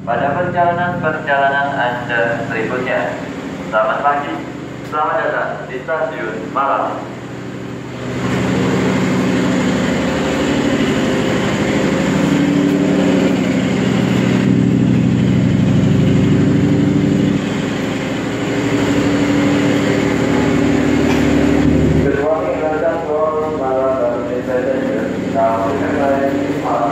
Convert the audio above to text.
Pada perjalanan-perjalanan Anda berikutnya, selamat pagi, selamat datang di stasiun Malang. Good morning, welcome to all Malang Transit Passengers. Now, we are